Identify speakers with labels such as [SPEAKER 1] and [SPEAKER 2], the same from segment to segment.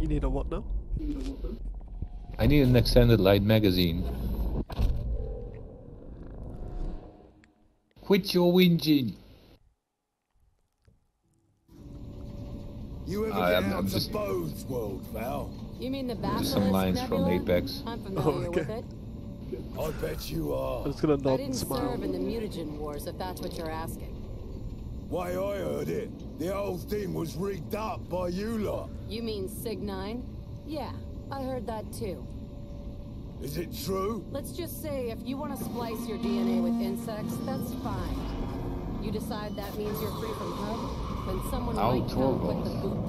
[SPEAKER 1] You need a what now?
[SPEAKER 2] I need an extended light magazine. Quit your whinging.
[SPEAKER 3] You ever
[SPEAKER 2] I
[SPEAKER 3] get
[SPEAKER 2] am-
[SPEAKER 3] out
[SPEAKER 2] I'm
[SPEAKER 3] to
[SPEAKER 2] just-
[SPEAKER 3] Bones World, Val?
[SPEAKER 4] You mean the
[SPEAKER 2] Just some lines from Apex.
[SPEAKER 4] I'm familiar oh,
[SPEAKER 1] okay.
[SPEAKER 4] with it.
[SPEAKER 3] I bet you are.
[SPEAKER 1] I'm just gonna
[SPEAKER 4] I
[SPEAKER 1] nod
[SPEAKER 4] didn't
[SPEAKER 1] and smile.
[SPEAKER 4] serve in the mutagen wars, if that's what you're asking.
[SPEAKER 3] Way I heard it, the whole thing was rigged up by you lot.
[SPEAKER 4] You mean Sig 9? Yeah, I heard that too.
[SPEAKER 3] Is it true?
[SPEAKER 4] Let's just say if you want to splice your DNA with insects, that's fine. You decide that means you're free from hub, then someone
[SPEAKER 2] Ow,
[SPEAKER 4] might come put
[SPEAKER 2] Torvald.
[SPEAKER 4] the boot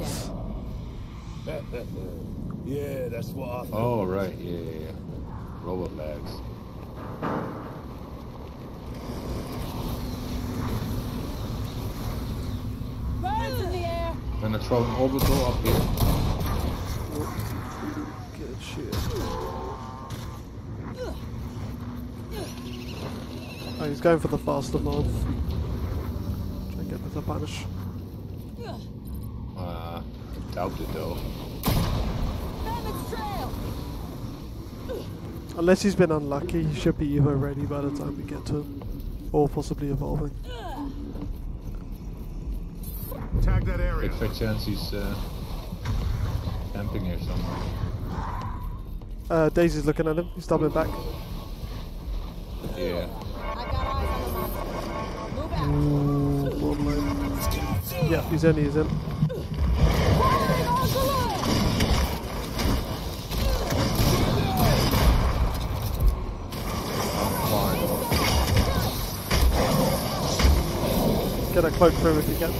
[SPEAKER 4] down.
[SPEAKER 3] yeah, that's what I thought.
[SPEAKER 2] Oh right, yeah, yeah, yeah. Robot legs.
[SPEAKER 4] Birds in the air!
[SPEAKER 2] I'm gonna throw an orbital up here.
[SPEAKER 1] Good shit. Oh, he's going for the faster move. Try and get the banish.
[SPEAKER 2] Uh, doubt it though.
[SPEAKER 1] Unless he's been unlucky, he should be either ready by the time we get to him. Or possibly evolving.
[SPEAKER 5] Tag that area.
[SPEAKER 2] Big fat chance he's uh, camping here somewhere.
[SPEAKER 1] Uh, Daisy's looking at him, he's doubling back.
[SPEAKER 2] Yeah.
[SPEAKER 4] I've got eyes on the monster. Move out.
[SPEAKER 1] Ooh. Yeah, he's in, he's in.
[SPEAKER 4] Firing on balloon!
[SPEAKER 2] Fine.
[SPEAKER 1] Get a cloak for him if you can.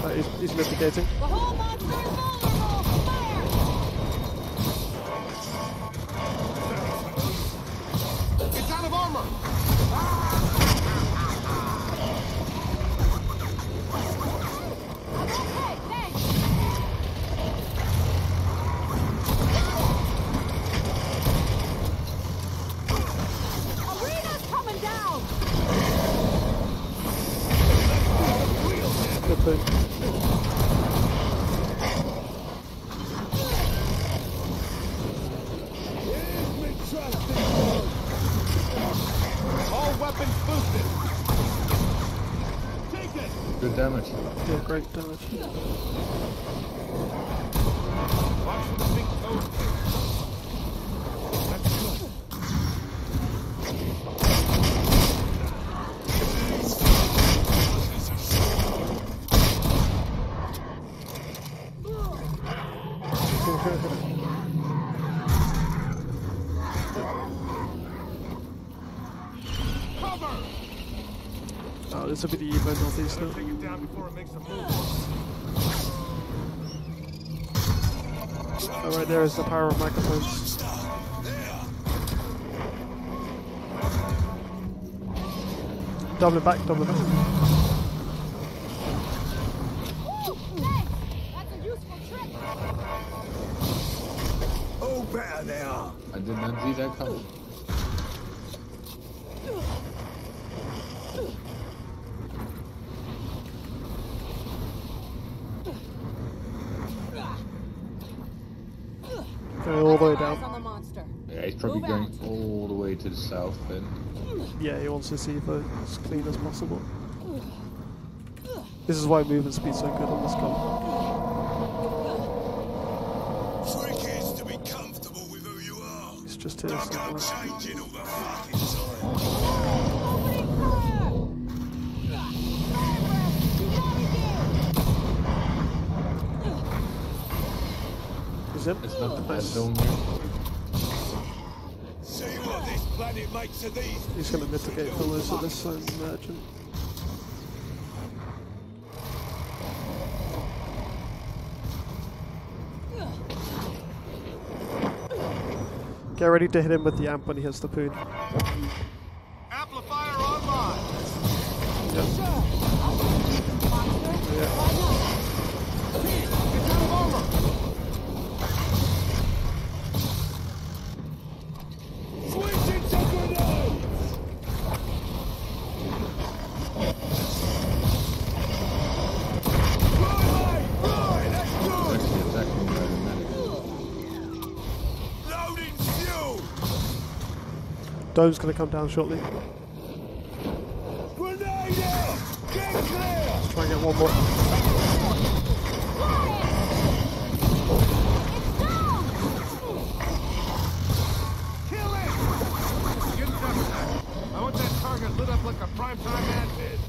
[SPEAKER 1] Uh, he's, he's mitigating.
[SPEAKER 4] The whole monster is vulnerable! Fire!
[SPEAKER 5] It's out of armor.
[SPEAKER 4] Okay, thanks! Arena's coming down!
[SPEAKER 1] Good thing.
[SPEAKER 3] Here's me trusted
[SPEAKER 5] All weapons boosted. Take it.
[SPEAKER 2] Good damage.
[SPEAKER 1] Yeah, great damage.
[SPEAKER 5] Watch for the big toad. That's good. Cover.
[SPEAKER 1] Oh, this will be the Evo northeast now.
[SPEAKER 5] Take it down before it makes a move.
[SPEAKER 1] Ah oh, right there is the power of microphones. Doubling back, doubling back.
[SPEAKER 4] Thanks! That's a useful trick!
[SPEAKER 3] All better now.
[SPEAKER 2] I did not see that coming.
[SPEAKER 1] Going all the way
[SPEAKER 4] Eyes
[SPEAKER 1] down.
[SPEAKER 4] on the monster.
[SPEAKER 2] Yeah, he's probably
[SPEAKER 4] Move
[SPEAKER 2] going
[SPEAKER 4] out.
[SPEAKER 2] all the way to then.
[SPEAKER 1] Yeah, he wants to see it as clean as possible. This is why movement speed's so good on this car.
[SPEAKER 3] Trick is to be comfortable with who you are.
[SPEAKER 1] It's just here.
[SPEAKER 3] Don't
[SPEAKER 1] it's not
[SPEAKER 3] changing all the fucking time.
[SPEAKER 4] Opening fire! Fire breath! Humanity!
[SPEAKER 1] He's in.
[SPEAKER 2] It's not the best
[SPEAKER 1] Nice.
[SPEAKER 2] zone here.
[SPEAKER 3] See what this planet makes of these.
[SPEAKER 1] He's going to mitigate for most of this, I merchant. Get ready to hit him with the amp when he hits the poon.
[SPEAKER 5] Amplifier online.
[SPEAKER 1] Yeah.
[SPEAKER 5] It's out
[SPEAKER 1] Dome's gonna come down shortly.
[SPEAKER 3] Grenade! Get clear!
[SPEAKER 1] Try and get one more.
[SPEAKER 5] Kill it! Give just that. I want that target lit up like a primetime ad bid.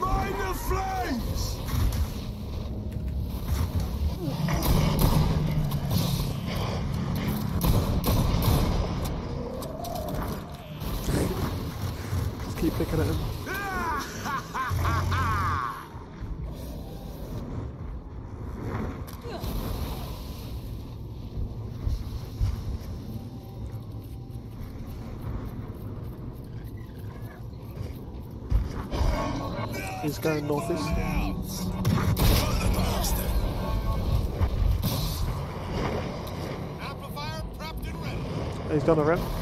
[SPEAKER 3] Mind the flames!
[SPEAKER 1] Just keep picking at him. He's going northeast. He's done a run.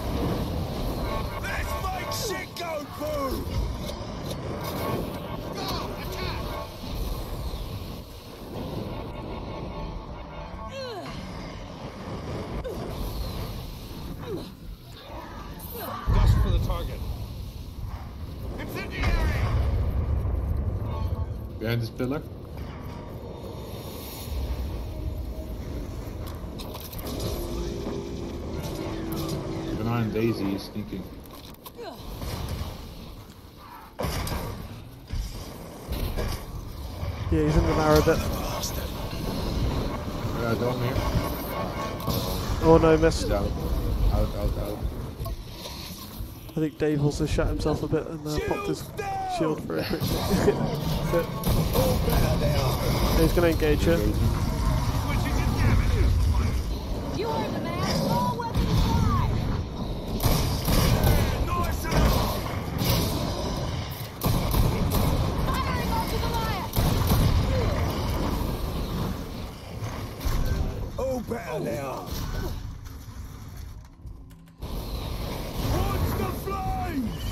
[SPEAKER 2] Behind this pillar. Keep an eye on Daisy, he's sneaking.
[SPEAKER 1] Yeah, he's in the narrow bit.
[SPEAKER 2] Yeah, Dome here.
[SPEAKER 1] Oh no, missed.
[SPEAKER 2] Out. Out, out, out.
[SPEAKER 1] I think Dave also shot himself a bit and uh, popped his shield very quickly. but he's going to engage here.
[SPEAKER 2] Daisy.
[SPEAKER 5] Switching to damage.
[SPEAKER 4] You heard the man. All weapons fire.
[SPEAKER 3] Nice enough!
[SPEAKER 4] Firing onto the Maya.
[SPEAKER 3] All better now! Watch the flames!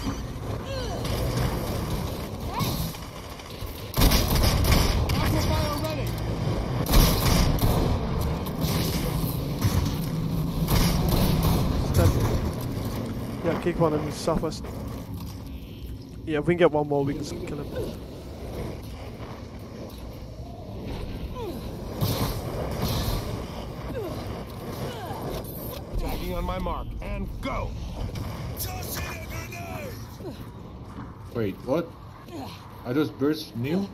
[SPEAKER 5] Amplifier ready.
[SPEAKER 1] Ten. Yeah, kick one in the southwest. Yeah, if we can get one more, we can kill him.
[SPEAKER 5] Tagging on my mark. And go!
[SPEAKER 3] Toss in a grenade!
[SPEAKER 2] Wait, what? Are those birds new?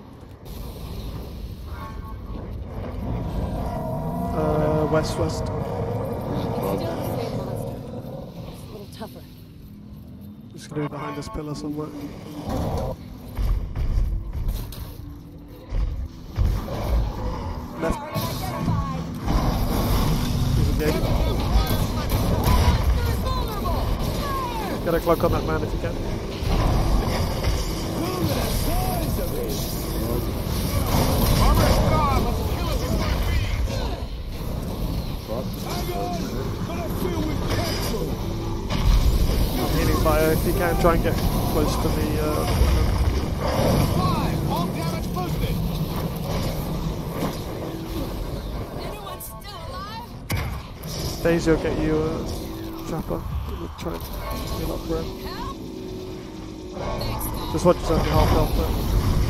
[SPEAKER 1] Uh, west, west.
[SPEAKER 4] Still the same monster. Just a little tougher.
[SPEAKER 1] Just going to be behind this pillar somewhere. Left.
[SPEAKER 4] Target identified.
[SPEAKER 1] He's engaged.
[SPEAKER 4] Monster is vulnerable. Fire.
[SPEAKER 1] Get a clock on that man if you can.
[SPEAKER 3] Look at the size of it!
[SPEAKER 5] Armor is gone. Kill it before it bleeds.
[SPEAKER 2] Fuck.
[SPEAKER 1] Healing fire if you can. Try and get close to the. Uh? Daisy will get you a trapper. We'll try and heal up for him. Just watch yourself, you're half health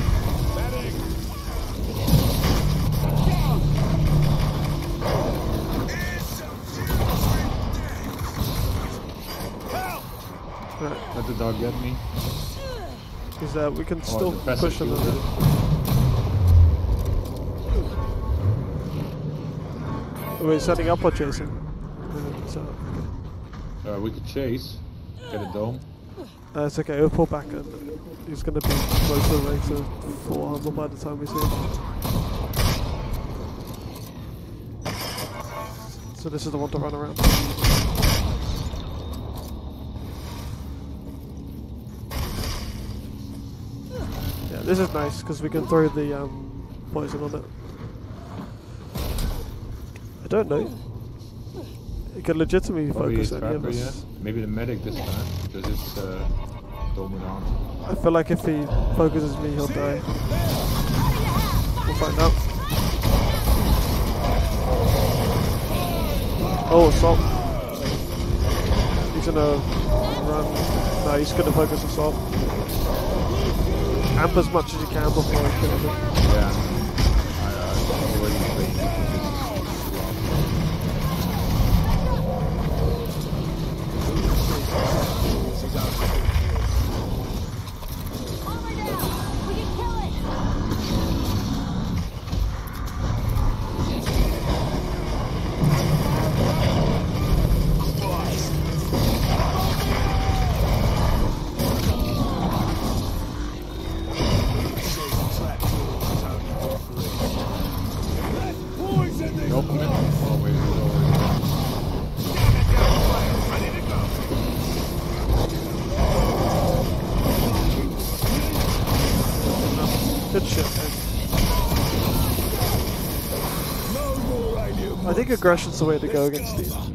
[SPEAKER 1] Right.
[SPEAKER 2] Let the dog get me.
[SPEAKER 1] He's there. We can still
[SPEAKER 2] the
[SPEAKER 1] push him a bit. We're we setting up or chasing? Uh, so,
[SPEAKER 2] we could chase. Get a dome.
[SPEAKER 1] uh, it's okay, we'll pull back and he's going to be the way to full armor by the time we see him. So this is the one to run around. This is nice because we can throw the um, poison on it. I don't know. It could legitimately
[SPEAKER 2] Probably
[SPEAKER 1] focus of
[SPEAKER 2] yeah. Maybe the medic this time, because it's uh,
[SPEAKER 3] dominant.
[SPEAKER 1] I feel like if he focuses me, he'll die. We'll find out. Oh, assault. He's gonna run. No, he's gonna focus assault. Amp as much as you can before he kills him.
[SPEAKER 3] Yeah. I uh,
[SPEAKER 1] think aggression's the way to go against these.